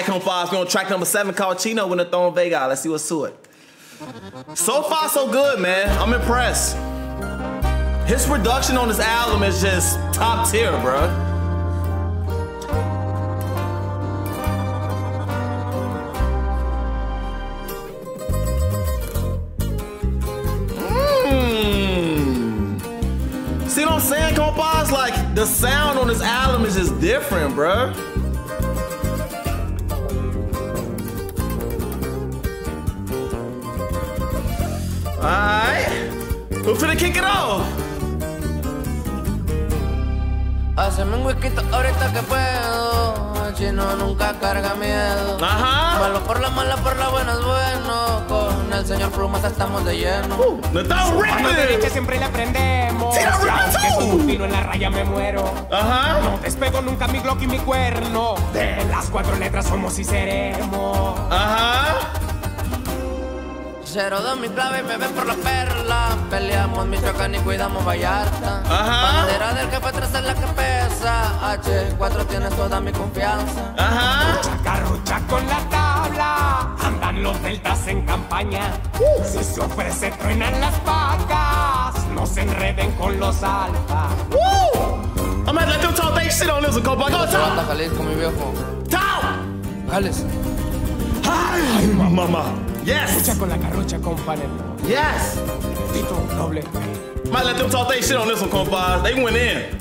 Icon 5 on track number seven called Chino with the Throne Vega. Let's see what's to it. So far, so good, man. I'm impressed. His production on this album is just top tier, bro. Mm. See what I'm saying, compas? Like, the sound on this album is just different, bruh. Who finna kick it off? Haceme un whisky ahorita que puedo. El chino nunca carga miedo. Ajá. Malo por la mala, por la buena es bueno. Con el señor Plumas estamos de lleno. Uh, ¡Me está derecha siempre le aprendemos. Sí, la un tiro en la raya me muero. Ajá. No despego nunca mi Glock y mi cuerno. De las cuatro letras somos y seremos. Ajá. Cero dos mi clave y me ven por la perla. Peleamos Michoacán y cuidamos Vallarta. Ajá. Bandera del jefe atrás es la que pesa. H4 tienes toda mi confianza. Ajá. Carrucha con la tabla. Andan los deltas en campaña. Si se ofrece, truenan las vacas. No se enreden con los alfa. Woo! I'm gonna let them talk they shit on this. Go Banda talk. Jalisco, mi viejo. Talk. Jales. Hi, mama. Yes. Lucha con la carrucha, compadre. Yes. Tito, doble. Might let them talk they shit on this one, compa. They went in.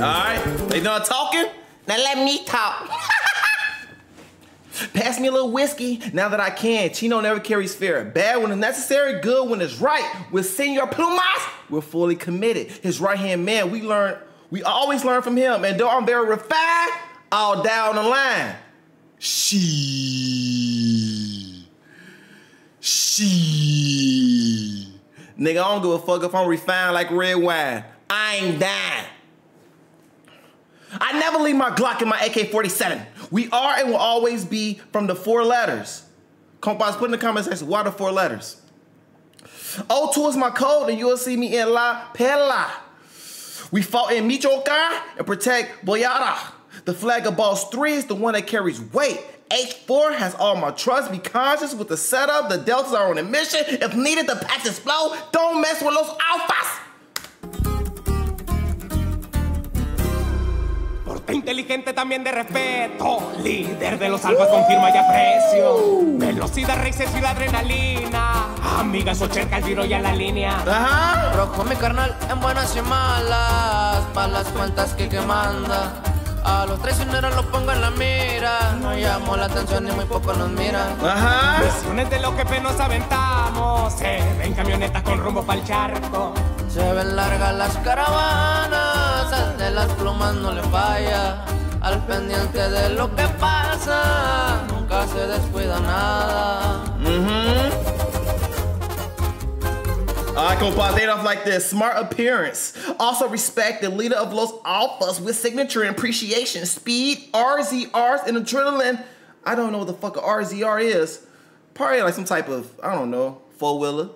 Alright. They done talking? Now let me talk. Pass me a little whiskey now that I can. Chino never carries fear. Bad when it's necessary, good when it's right. With Senor Plumas, we're fully committed. His right hand man, we learn, we always learn from him. And though I'm very refined, all down the line. She. She. Nigga, I don't give a fuck if I'm refined like red wine. I ain't dying. I never leave my Glock in my AK-47. We are and will always be from the four letters. Compas, put in the comment section, are the four letters? O2 is my code, and you'll see me in La Pela. We fought in Michoacan and protect Boyara. The flag of Boss 3 is the one that carries weight. H4 has all my trust. Be conscious with the setup. The Deltas are on a mission. If needed, the packs explode. Don't mess with those alphas. Porte inteligente también de respeto. Líder de los alfas confirma y aprecio. Velocidad, races y la adrenalina. Amigas o cerca el giro y a la línea. Ajá. Rojo mi carnal en buenas y malas. Pa' las cuentas que que manda. A los traicioneros los pongo en la mira. No llamo la atención y muy poco nos miran. Ajá. Misiones de lo que nos aventamos. Se ven camionetas con rumbo pa'l charco. Se ven largas las caravanas. Al de las plumas no le falla. Al pendiente de lo que pasa. Nunca se descuida nada. Can they off like this. Smart appearance. Also respect the leader of Los Alphas with signature and appreciation. Speed, RZRs, and adrenaline. I don't know what the fuck a RZR is. Probably like some type of, I don't know, four-wheeler.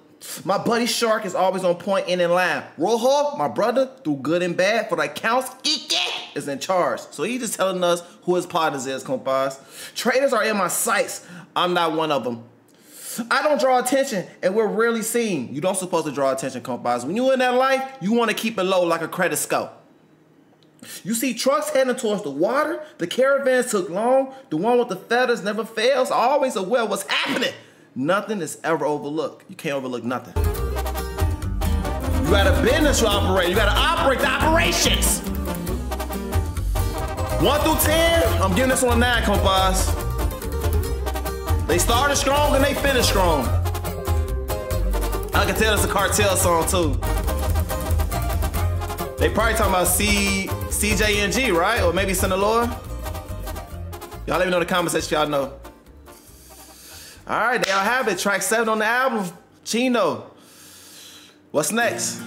My buddy Shark is always on point and in line. Rojo, my brother, through good and bad, for the counts, is in charge. So he's just telling us who his partners is, compas. Traders are in my sights. I'm not one of them. I don't draw attention, and we're rarely seen. You don't supposed to draw attention, compadres. When you in that life, you want to keep it low like a credit score. You see trucks heading towards the water. The caravans took long. The one with the feathers never fails. Always aware what's happening. Nothing is ever overlooked. You can't overlook nothing. You got a business you operate. You got to operate the operations. One through ten, I'm giving this one a nine, compadres. They started strong and they finished strong. I can tell it's a cartel song too. They probably talking about C CJNG, right? Or maybe Sinaloa. Y'all let me know in the comments section, y'all know. All right, there y'all have it. Track seven on the album, Chino. What's next?